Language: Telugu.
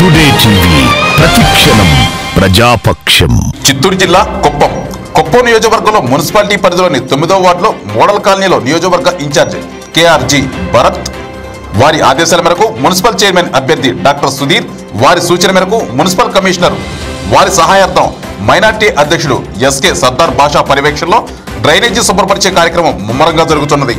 టుడే టీవీ ప్రతిక్షణం ప్రజాపక్షం. చిత్తూరు జిల్లా కుప్పం. కుప్పం నియోజకవర్గంలో మున్సిపాలిటీ పరిధిలోని తొమ్మిదో వార్డులో మోడల్ కాలనీలో నియోజకవర్గ ఇన్ఛార్జ్ కేఆర్జీ భరత్. వారి ఆదేశాల మేరకు మున్సిపల్ చైర్మన్ అభ్యర్థి డాక్టర్ సుధీర్ వారి సూచన మేరకు మున్సిపల్ కమిషనర్ వారి సహాయార్థం మైనార్టీ అధ్యక్షుడు ఎస్కే సర్దార్ భాషా పర్యవేక్షణలో డ్రైనేజీ శుభ్రపరిచే కార్యక్రమం ముమ్మరంగా జరుగుతున్నది.